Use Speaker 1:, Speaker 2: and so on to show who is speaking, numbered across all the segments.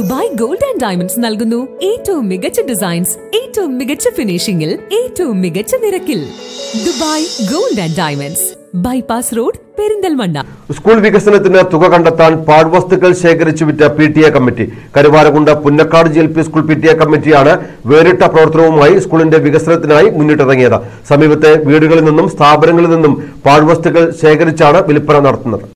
Speaker 1: Dubai gold and diamonds നൽകുന്നു. ഏറ്റവും മികച്ച ഡിസൈൻസ് ഏറ്റവും മികച്ച ഫിനിഷിംഗിൽ ഏറ്റവും മികച്ച നിരക്കിൽ. Dubai gold and diamonds. Bypass road Perinthalmanna.
Speaker 2: School വികസനത്തിന് തുക കണ്ടെത്താൻ പാഴ്വസ്തുക്കൾ ശേഖരിച്ചു വിറ്റ P T A committee. Karuvarakundu Punnakkad G L P school P T A കമ്മിറ്റിയാണ് വേറിട്ട പ്രവർത്തനവുമായി സ്കൂളിന്റെ വികസനത്തിനായി മുന്നിട്ടിറങ്ങിയത്. സമീപത്തെ വീടുകളിൽ നിന്നും സ്ഥാപനങ്ങളിൽ നിന്നും പാഴ്വസ്തുക്കൾ ശേഖരിച്ചാണ് വിൽപ്പന നടത്തുന്നത്.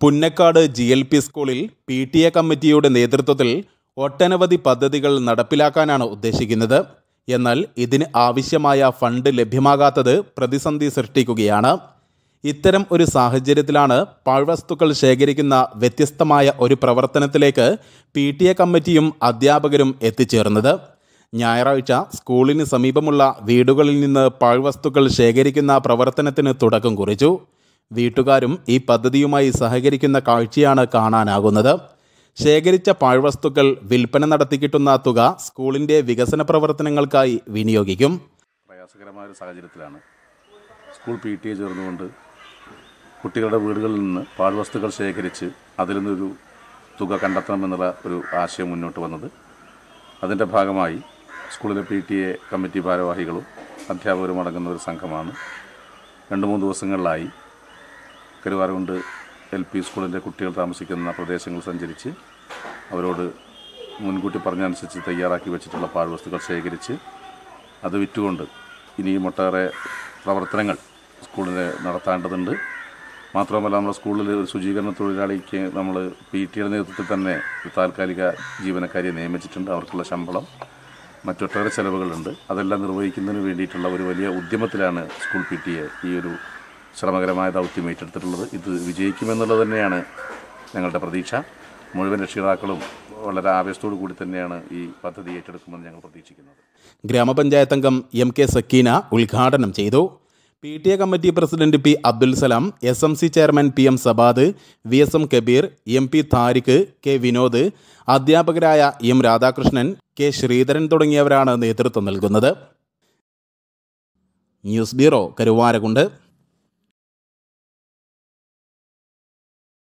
Speaker 3: പുന്നക്കാട് ജി എൽ പി സ്കൂളിൽ പി ടി എ കമ്മിറ്റിയുടെ നേതൃത്വത്തിൽ ഒട്ടനവധി പദ്ധതികൾ നടപ്പിലാക്കാനാണ് ഉദ്ദേശിക്കുന്നത്. എന്നാൽ ഇതിന് ആവശ്യമായ ഫണ്ട് ലഭ്യമാകാത്തത് പ്രതിസന്ധി സൃഷ്ടിക്കുകയാണ്. ഇത്തരം ഒരു സാഹചര്യത്തിലാണ് പാഴ്വസ്തുക്കൾ ശേഖരിക്കുന്ന വ്യത്യസ്തമായ ഒരു പ്രവർത്തനത്തിലേക്ക് പി ടി എ കമ്മിറ്റിയും അധ്യാപകരും എത്തിച്ചേർന്നത്. ഞായറാഴ്ച സ്കൂളിന് സമീപമുള്ള വീടുകളിൽ നിന്ന് പാഴ്വസ്തുക്കൾ ശേഖരിക്കുന്ന പ്രവർത്തനത്തിന് തുടക്കം കുറിച്ചു. വീട്ടുകാരും ഈ പദ്ധതിയുമായി സഹകരിക്കുന്ന കാഴ്ചയാണ് കാണാനാകുന്നത്. ശേഖരിച്ച പാഴ്വസ്തുക്കൾ വിൽപ്പന നടത്തി കിട്ടുന്ന തുക സ്കൂളിന്റെ വികസന പ്രവർത്തനങ്ങൾക്കായി വിനിയോഗിക്കും.
Speaker 4: പ്രയാസകരമായ ഒരു സാഹചര്യത്തിലാണ് സ്കൂൾ പി ടി എ ചേർന്നുകൊണ്ട് കുട്ടികളുടെ വീടുകളിൽ നിന്ന് പാഴ്വസ്തുക്കൾ ശേഖരിച്ച് അതിൽ നിന്നൊരു തുക കണ്ടെത്തണമെന്നുള്ള ഒരു ആശയം മുന്നോട്ട് വന്നത്. അതിന്റെ ഭാഗമായി സ്കൂളിലെ പി ടി എ കമ്മിറ്റി ഭാരവാഹികളും അധ്യാപകരും അടങ്ങുന്ന ഒരു സംഘമാണ്. രണ്ട് മൂന്ന് ദിവസങ്ങളിലായി കരുവാരകുണ്ട് എൽ പി സ്കൂളിന്റെ കുട്ടികൾ താമസിക്കുന്ന പ്രദേശങ്ങൾ സഞ്ചരിച്ച് അവരോട് മുൻകൂട്ടി പറഞ്ഞനുസരിച്ച് തയ്യാറാക്കി വെച്ചിട്ടുള്ള പാഴ്വസ്തുക്കൾ ശേഖരിച്ച് അത് വിറ്റുകൊണ്ട് ഇനിയും ഒട്ടേറെ പ്രവർത്തനങ്ങൾ സ്കൂളിൽ നടത്തേണ്ടതുണ്ട്. മാത്രമല്ല നമ്മുടെ സ്കൂളിൽ ഒരു ശുചീകരണ തൊഴിലാളിക്ക് നമ്മൾ പി ടിയുടെ നേതൃത്വത്തിൽ തന്നെ താൽക്കാലിക ജീവനക്കാരിയെ നിയമിച്ചിട്ടുണ്ട്. അവർക്കുള്ള ശമ്പളം മറ്റൊട്ടേറെ ചെലവുകളുണ്ട്. അതെല്ലാം നിർവഹിക്കുന്നതിന് വേണ്ടിയിട്ടുള്ള ഒരു വലിയ ഉദ്യമത്തിലാണ് സ്കൂൾ പി ടി എ ഈ ഒരു ശ്രമകരമായ ദൗത്യം ഏറ്റെടുത്തിട്ടുള്ളത് ഇത് വിജയിക്കുമെന്നുള്ളത് തന്നെയാണ് ഞങ്ങളുടെ പ്രതീക്ഷ. മുഴുവൻ രക്ഷിതാക്കളും വളരെ ആവേശത്തോടു കൂടി തന്നെയാണ് ഈ പദ്ധതി ഏറ്റെടുക്കുമെന്ന് ഞങ്ങൾ പ്രതീക്ഷിക്കുന്നത്.
Speaker 3: ഗ്രാമപഞ്ചായത്ത് അംഗം എം കെ സക്കീന ഉദ്ഘാടനം ചെയ്തു. P T A committee president P Abdul Salam S M C chairman P M Sabad V S M Kabeer M P Thariq K Vinod അധ്യാപകരായ എം രാധാകൃഷ്ണൻ കെ ശ്രീധരൻ തുടങ്ങിയവരാണ് നേതൃത്വം നൽകുന്നത്. News bureau Karuvarakundu.